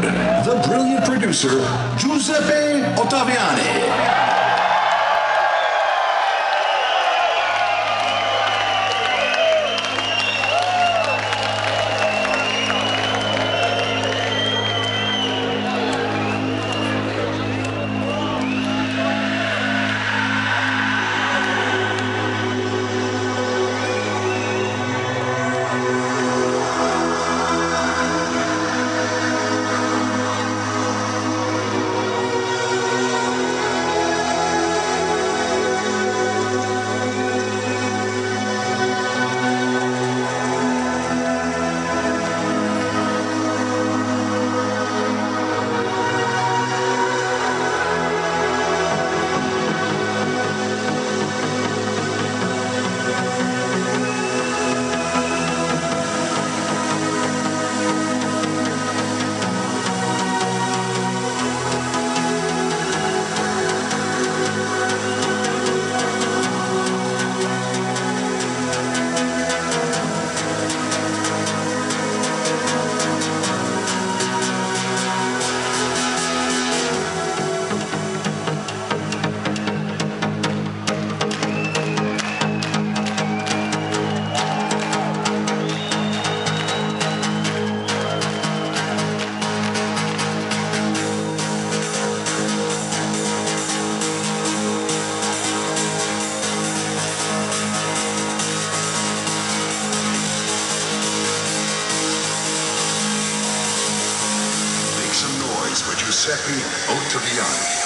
the brilliant producer, Giuseppe Ottaviani. Noise for Giuseppe Ottaviani.